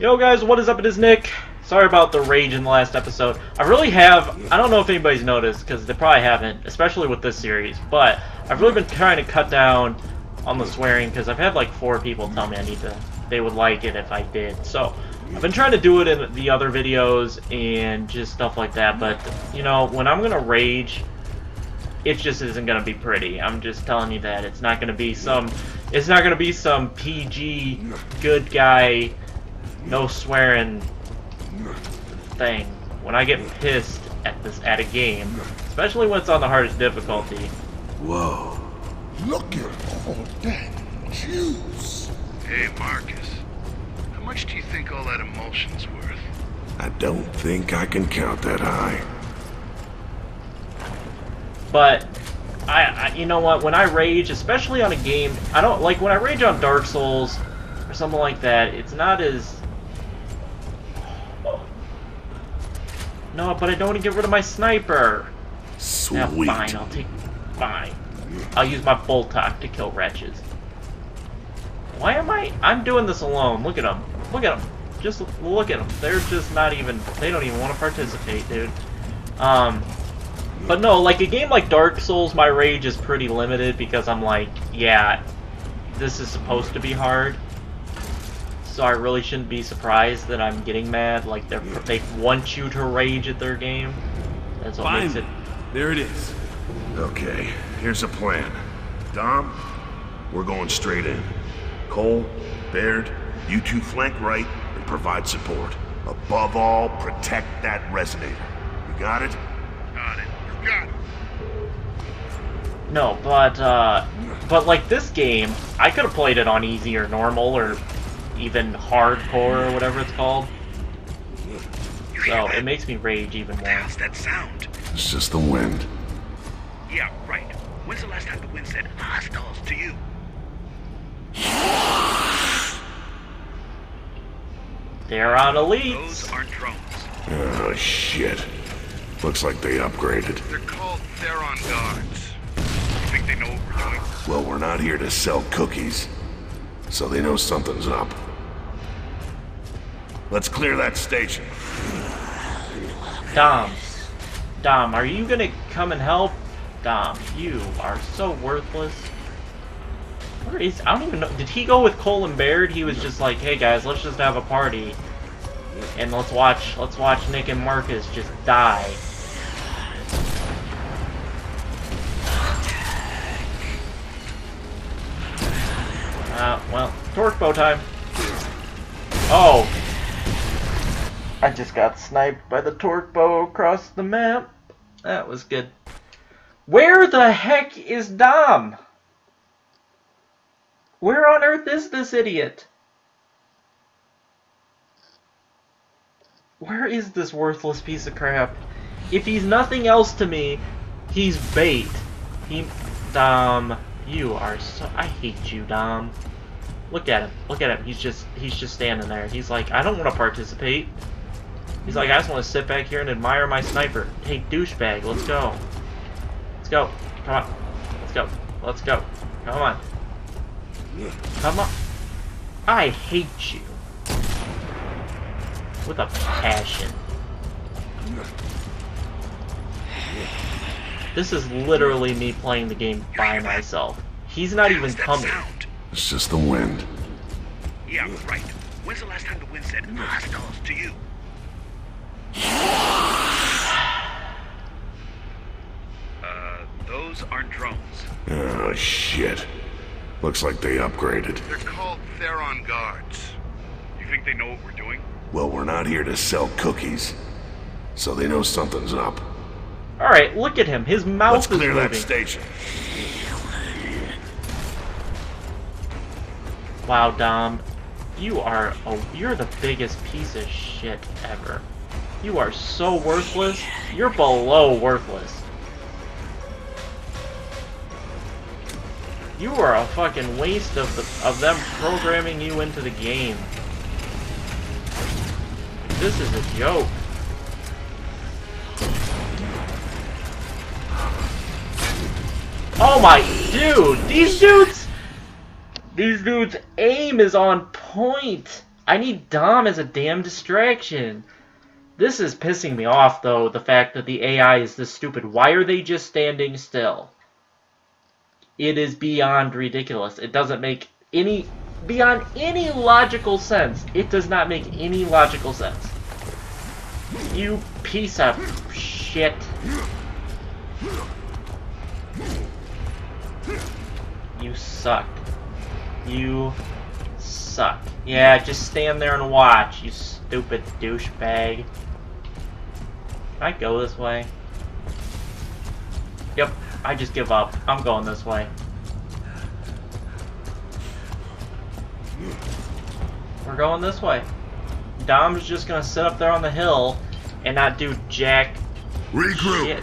Yo guys, what is up? It is Nick. Sorry about the rage in the last episode. I really have, I don't know if anybody's noticed, because they probably haven't, especially with this series, but I've really been trying to cut down on the swearing, because I've had like four people tell me I need to, they would like it if I did. So, I've been trying to do it in the other videos and just stuff like that, but, you know, when I'm going to rage, it just isn't going to be pretty. I'm just telling you that. It's not going to be some, it's not going to be some PG, good guy, no swearing thing. When I get pissed at this at a game, especially when it's on the hardest difficulty. Whoa. Look at all that juice. Hey, Marcus. How much do you think all that emulsion's worth? I don't think I can count that high. But I, I, you know what? When I rage, especially on a game, I don't like when I rage on Dark Souls or something like that. It's not as no, but I don't want to get rid of my sniper. Sweet. Yeah, fine. I'll take fine. I'll use my Boltok to kill wretches. Why am I? I'm doing this alone. Look at them. Look at them. Just look at them. They're just not even. They don't even want to participate, dude. Um. But no, like a game like Dark Souls, my rage is pretty limited because I'm like, yeah, this is supposed to be hard. So I really shouldn't be surprised that I'm getting mad. Like they they want you to rage at their game. That's what Fine. makes it. There it is. Okay, here's a plan. Dom, we're going straight in. Cole, Baird, you two flank right and provide support. Above all, protect that resonator. You got it? Got it. You got it. No, but uh, but like this game, I could have played it on easy or normal or even hardcore or whatever it's called. So hear it makes me rage even What more. hell's that sound? It's just the wind. Yeah, right. When's the last time the wind said hostiles to you? They're on elites. Those elites. aren't drones. Oh, shit. Looks like they upgraded. They're called Theron guards. You think they know what we're doing? Well, we're not here to sell cookies. So they know something's up. Let's clear that station. Dom, Dom, are you gonna come and help? Dom, you are so worthless. Where is? I don't even know. Did he go with Cole and Baird? He was just like, hey guys, let's just have a party, and let's watch, let's watch Nick and Marcus just die. Uh, well, torque bow time. Oh. I just got sniped by the torque bow across the map. That was good. Where the heck is Dom? Where on earth is this idiot? Where is this worthless piece of crap? If he's nothing else to me, he's bait. He, Dom, you are so. I hate you, Dom. Look at him. Look at him. He's just he's just standing there. He's like, I don't want to participate. He's like, I just want to sit back here and admire my sniper. Hey, douchebag, let's go. Let's go. Come on. Let's go. Let's go. Come on. Come on. I hate you. With a passion. This is literally me playing the game by myself. He's not even coming. It's just the wind. Yeah, right. When's the last time the wind said ah, hostiles to you? Uh, those aren't drones. Oh, shit. Looks like they upgraded. They're called Theron guards. You think they know what we're doing? Well, we're not here to sell cookies. So they know something's up. Alright, look at him. His mouth Let's is clear that station. Wow, Dom. You are a, you're the biggest piece of shit ever. You are so worthless. You're below worthless. You are a fucking waste of the, of them programming you into the game. This is a joke. Oh my dude, these dudes These dudes' aim is on point. I need Dom as a damn distraction. This is pissing me off, though, the fact that the AI is this stupid. Why are they just standing still? It is beyond ridiculous. It doesn't make any... Beyond any logical sense. It does not make any logical sense. You piece of shit. You suck. You suck. Yeah, just stand there and watch, you stupid douchebag. Can I go this way? Yep, I just give up. I'm going this way. We're going this way. Dom's just gonna sit up there on the hill and not do jack Regroup. shit.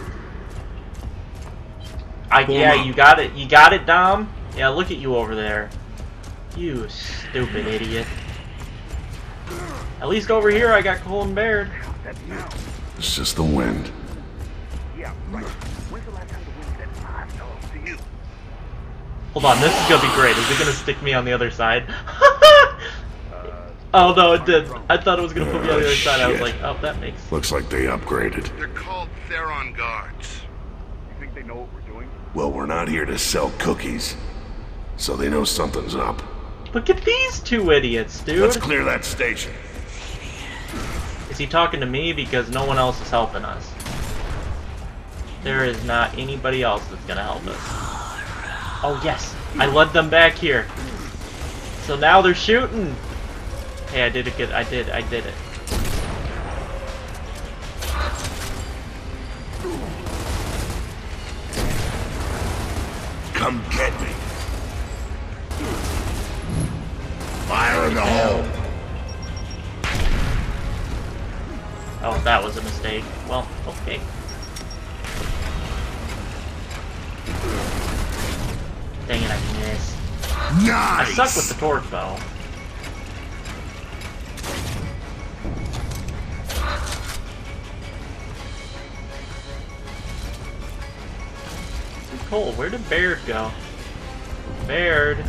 I Pull yeah, him up. you got it. You got it, Dom. Yeah, look at you over there. You stupid idiot. At least over here, I got Cole and Baird. It's just the wind. Yeah, right. Hold on, this is gonna be great. Is it gonna stick me on the other side? oh no, it did. I thought it was gonna put me on the other side. I was oh, like, oh, that makes. Looks like they upgraded. They're called Theron guards. You think they know what we're doing? Well, we're not here to sell cookies. So they know something's up. Look at these two idiots, dude. Let's clear that station. Is he talking to me because no one else is helping us? There is not anybody else that's gonna help us. Oh yes, I led them back here. So now they're shooting. Hey, I did it good. I did. I did it. Come get me. Fire in the hole. Oh, that was a mistake. Well, okay. It, I missed. I suck with the torque bow. Cole, where did Baird go? Baird.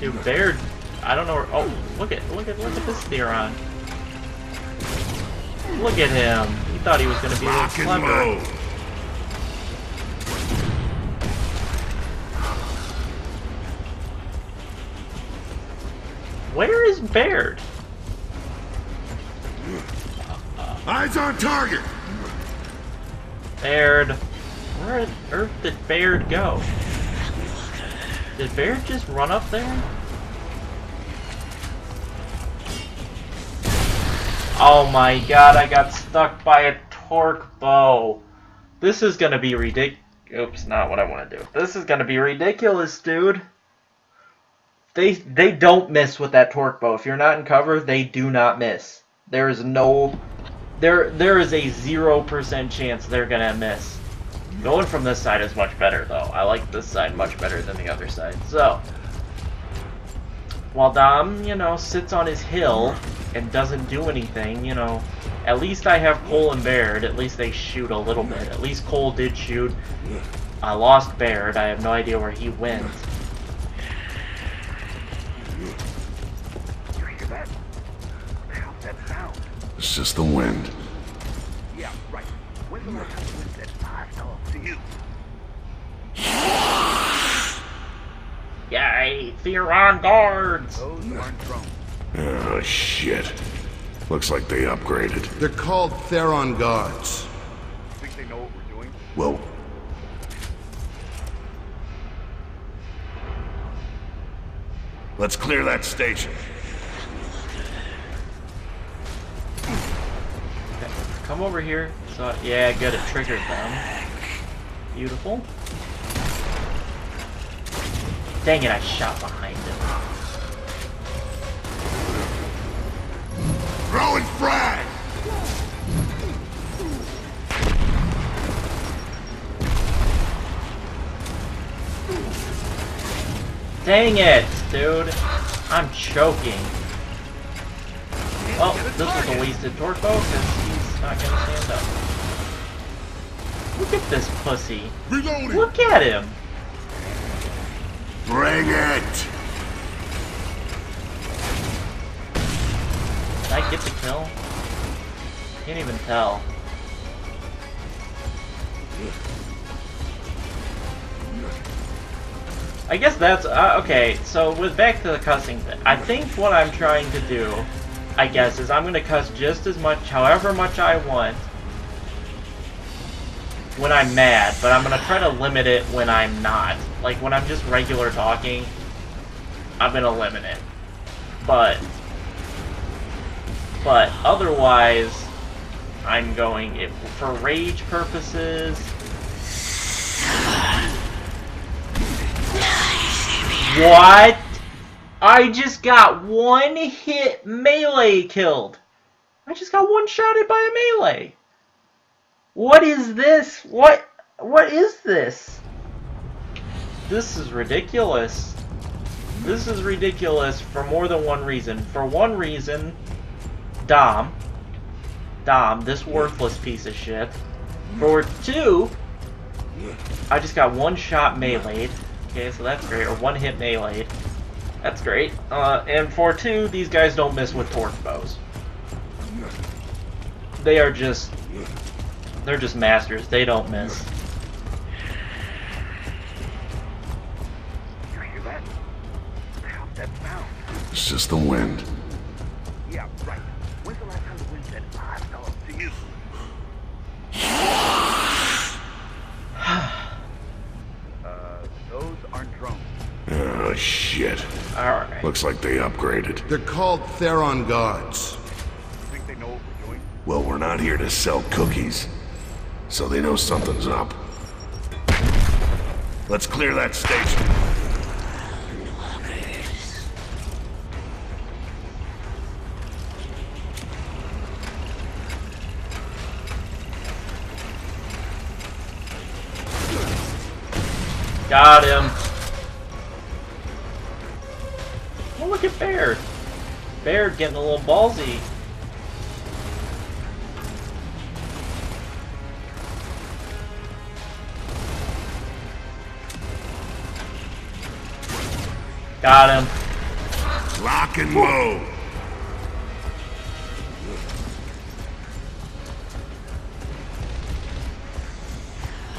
Dude, Baird. I don't know where. Oh, look at look at look at this Theron. Look at him. He thought he was gonna be a little and clever. Where is Baird? Eyes on target. Baird. Where on earth did Baird go? Did Baird just run up there? Oh my god, I got stuck by a torque bow. This is gonna be ridic- Oops, not what I want to do. This is gonna be ridiculous, dude. They they don't miss with that torque bow. If you're not in cover, they do not miss. There is no there there is a zero percent chance they're gonna miss. Going from this side is much better though. I like this side much better than the other side. So while Dom, you know, sits on his hill and doesn't do anything, you know, at least I have Cole and Baird. At least they shoot a little bit. At least Cole did shoot. I lost Baird. I have no idea where he went. It's just the wind. Yeah, right. When's the last time the wind said hostiles to you? Yay! Theron guards! Those aren't drones. Oh, shit. Looks like they upgraded. They're called Theron guards. You think they know what we're doing? Well, let's clear that station. Come over here. So yeah, good. It triggered them. Beautiful. Dang it! I shot behind him. Throwing frag! Dang it, dude! I'm choking. Well, this was a wasted torque bow not gonna stand up. Look at this pussy. Reloading. Look at him. Bring it! Did I get the kill? Can't even tell. I guess that's uh, okay. So with back to the cussing thing, I think what I'm trying to do, I guess, is I'm gonna cuss just as much, however much I want, when I'm mad. But I'm gonna try to limit it when I'm not. Like when I'm just regular talking, I'm gonna limit it. But, but otherwise, I'm going if for rage purposes. What? I just got one hit melee killed. I just got one shotted by a melee. What is this? What? What is this? This is ridiculous. This is ridiculous for more than one reason. For one reason, Dom. Dom, this worthless piece of shit. For two, I just got one shot meleeed. Okay, so that's great. Or one hit melee. That's great. Uh, and for two, these guys don't miss with torque bows. They are just... They're just masters. They don't miss. You hear that? How's that sound? It's just the wind. Yeah, right. When's the last time the wind said hostiles to you? uh, those aren't drones. Oh, shit. Alright. Looks like they upgraded. They're called Theron guards. You think they know what we're doing? Well, we're not here to sell cookies. So they know something's up. Let's clear that station. Got him. Baird getting a little ballsy. Got him. Lock and load.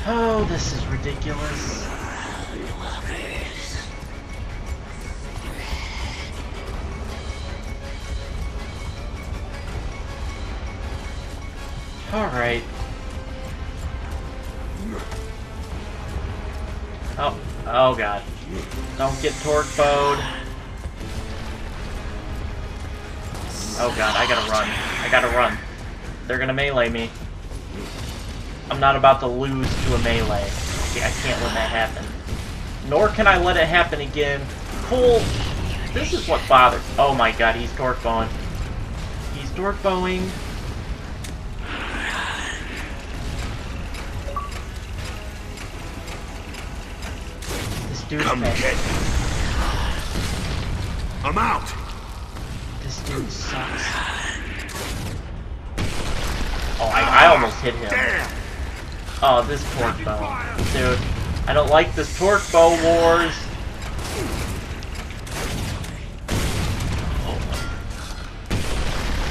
Oh, this is ridiculous. Alright. Oh, oh god. Don't get torque bowed. Oh god, I gotta run. I gotta run. They're gonna melee me. I'm not about to lose to a melee. I can't let that happen. Nor can I let it happen again. Cool. This is what bothers. Oh my god, he's torque bowing. He's torque bowing. Dude. Come get. me. I'm out. This dude sucks. Oh, I, I almost hit him. Damn. Oh, this torque bow. Dude, I don't like this torque bow wars.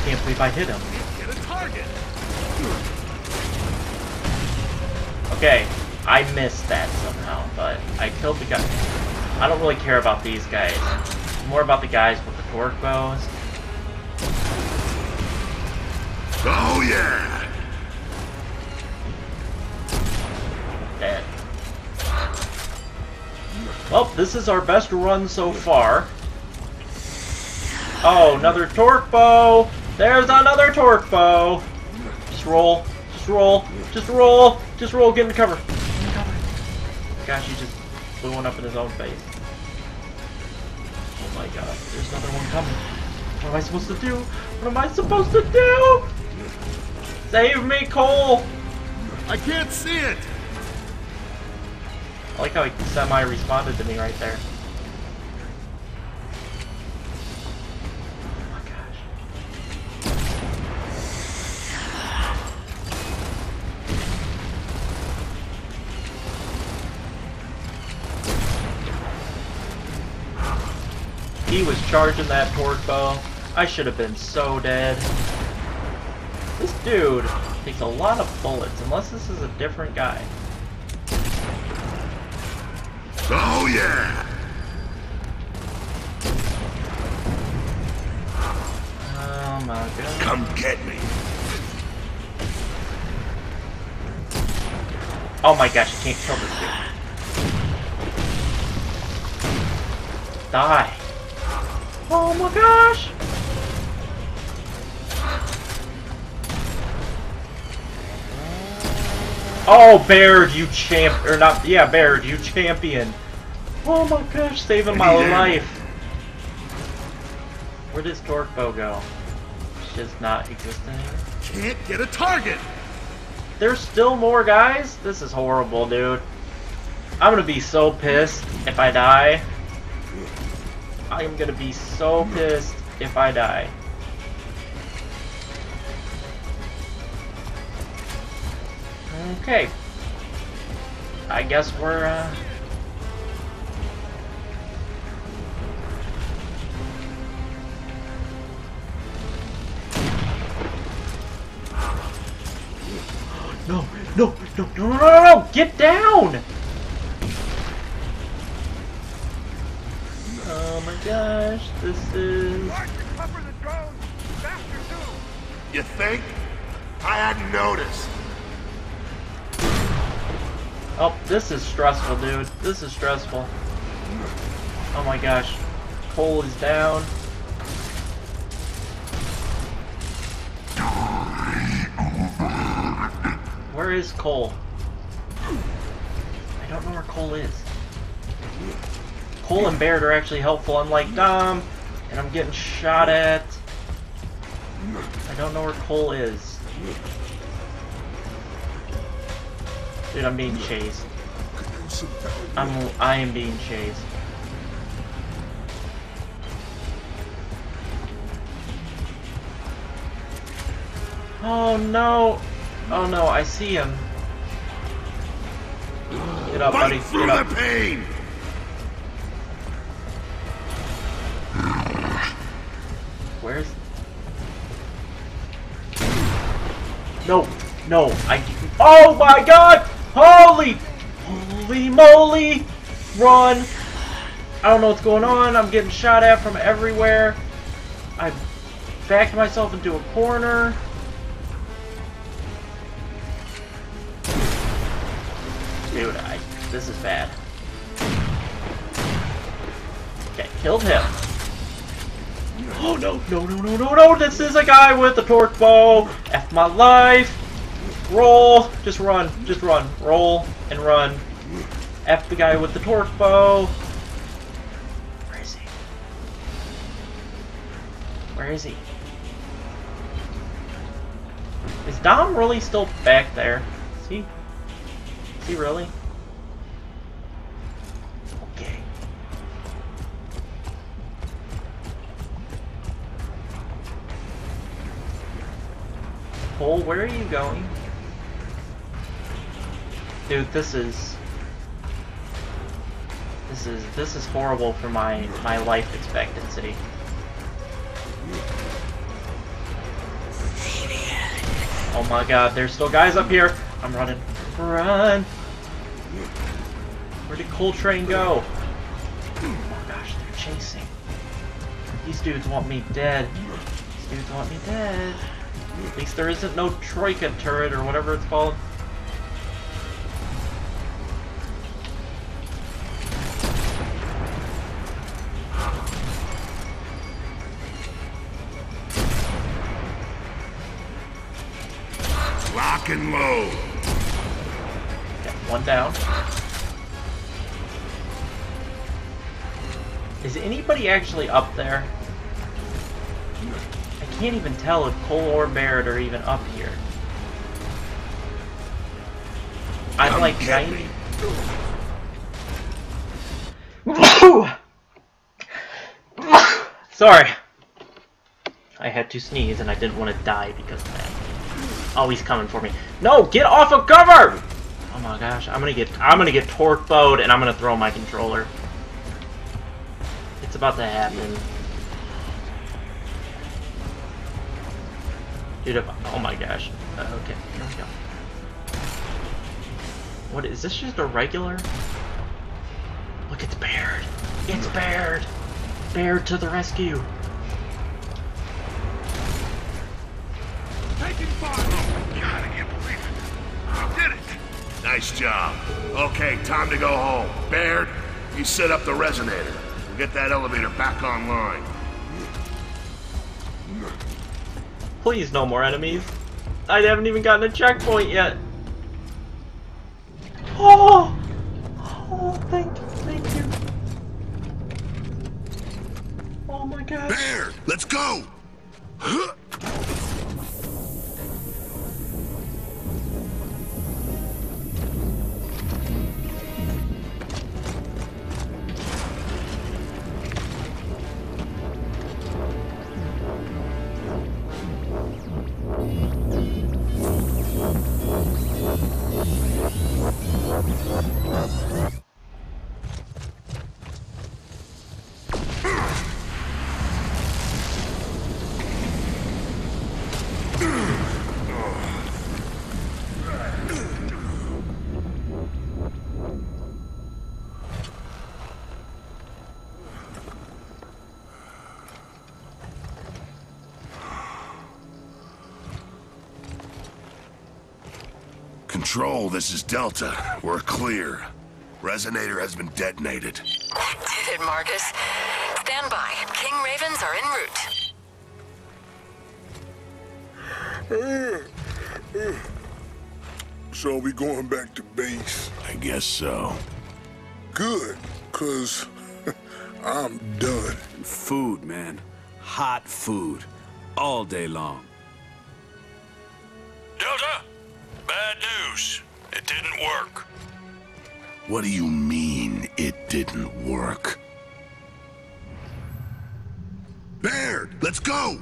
Can't believe I hit him. Get a target. Okay, I missed that somehow, but I killed the guy. I don't really care about these guys. More about the guys with the torque bows. Oh yeah. Dead. Well, this is our best run so far. Oh, another torque bow! There's another torque bow! Just roll, just roll, just roll, just roll, get in cover. Get in cover. Gosh, he just blew one up in his own face. Oh my god, there's another one coming. What am I supposed to do? What am I supposed to do? Save me, Cole! I can't see it. I like how he semi-responded to me right there. Charging that torque bow. I should have been so dead. This dude takes a lot of bullets, unless this is a different guy. Oh, yeah! Oh my god. Come get me. Oh my gosh, I can't kill this dude. Die. Oh my gosh! Oh, Baird, you champ, or not, yeah, Baird, you champion. Oh my gosh, saving my life. Where does Torque Bow go? It's just not existing anymore. Can't get a target! There's still more guys? This is horrible, dude. I'm gonna be so pissed if I die. I am gonna be so pissed if I die. Okay. I guess we're, uh... No, no, no, no, no, no, no, get down! My gosh, this is... Mark, cover the! Faster, too! You think? I hadn't noticed. Oh, this is stressful, dude. This is stressful. Oh my gosh. Cole is down. Where is Cole? I don't know where Cole is. Cole and Baird are actually helpful, unlike Dom, and I'm getting shot at. I don't know where Cole is. Dude, I'm being chased. I'm I am being chased. Oh no! Oh no, I see him. Get up, buddy. Fight through Get up. the pain! Where's? No, no, I. Oh my God! Holy, holy moly! Run! I don't know what's going on. I'm getting shot at from everywhere. I backed myself into a corner. Dude, I. This is bad. Okay, killed him. Oh no, no, no, no, no, no! This is a guy with a torque bow! F my life! Roll! Just run, just run. Roll and run. F the guy with the torque bow. Where is he? Where is he? Is Dom really still back there? Is he? Is he really? Cole, where are you going? Dude, this is this is this is horrible for my my life expectancy. Oh my god, there's still guys up here. I'm running. Run. Where did Cole Train go? Oh my gosh, they're chasing. These dudes want me dead. These dudes want me dead. At least there isn't no Troika turret or whatever it's called. Lock and load. Okay, one down. Is anybody actually up there? I can't even tell if Cole or Barrett are even up here. I'm Come like get 90. Sorry. I had to sneeze and I didn't want to die because of that. Oh, he's coming for me. No, get off of cover! Oh my gosh, I'm gonna get I'm gonna get torque bowed and I'm gonna throw my controller. It's about to happen. Dude, oh my gosh. Uh, okay, here we go. What is this? Just a regular? Look, it's Baird. It's Baird. Baird to the rescue. Taking fire! Oh my god, I can't believe it. You did it! Nice job. Okay, time to go home. Baird, you set up the resonator. We'll get that elevator back online. Please, no more enemies. I haven't even gotten a checkpoint yet. Oh! Oh, thank you, thank you. Oh my god. Bear, let's go! Huh. Control, this is Delta. We're clear. Resonator has been detonated. Did it, Marcus. Stand by. King Ravens are en route. So we going back to base? I guess so. Good, cause I'm done. Food, man. Hot food. All day long. What do you mean, it didn't work? Baird, let's go!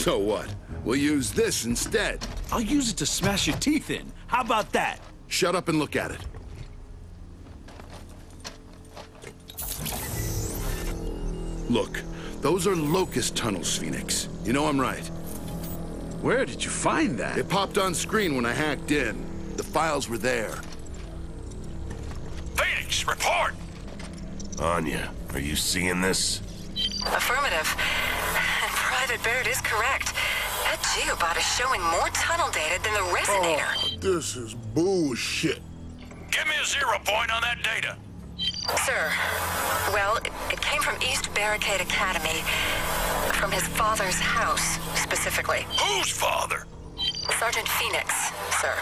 So what? We'll use this instead. I'll use it to smash your teeth in. How about that? Shut up and look at it. Look, those are locust tunnels, Phoenix. You know I'm right. Where did you find that? It popped on screen when I hacked in. The files were there. Phoenix, report! Anya, are you seeing this? Affirmative. And Private Baird is correct. That geobot is showing more tunnel data than the resonator. Oh, this is bullshit. Give me a zero point on that data. Sir, well, it, it came from East Barricade Academy. From his father's house, specifically. Whose father? Sergeant Phoenix, sir.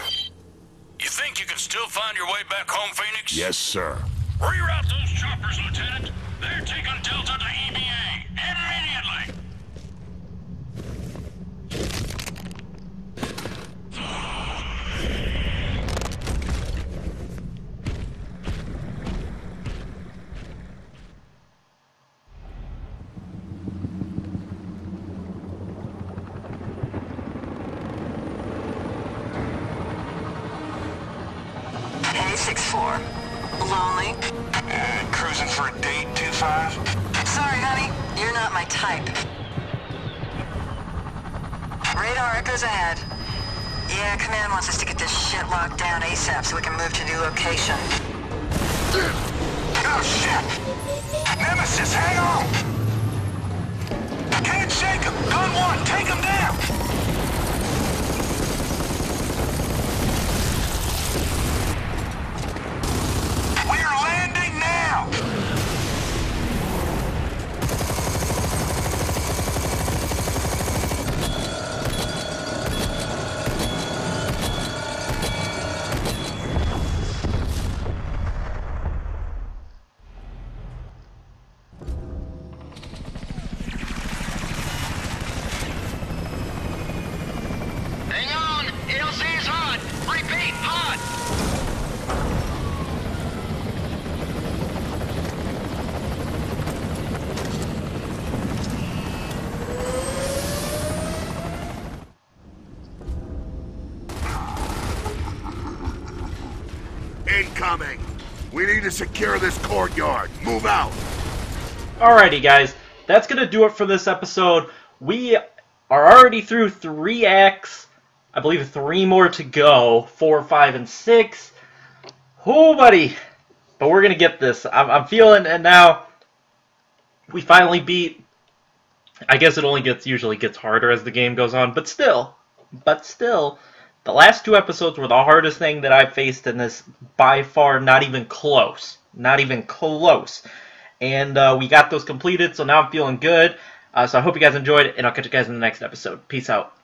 You think you can still find your way back home, Phoenix? Yes, sir. Reroute those choppers, Lieutenant. Shit! Nemesis, hang on! We need to secure this courtyard. Move out! Alrighty, guys. That's going to do it for this episode. We are already through three acts. I believe three more to go. Four, five, and six. Oh, buddy. But we're going to get this. I'm, I'm feeling, and now we finally beat. I guess it only gets usually gets harder as the game goes on, but still, but still, the last two episodes were the hardest thing that I've faced in this by far. Not even close. Not even close. And uh, we got those completed, so now I'm feeling good. Uh, so I hope you guys enjoyed, and I'll catch you guys in the next episode. Peace out.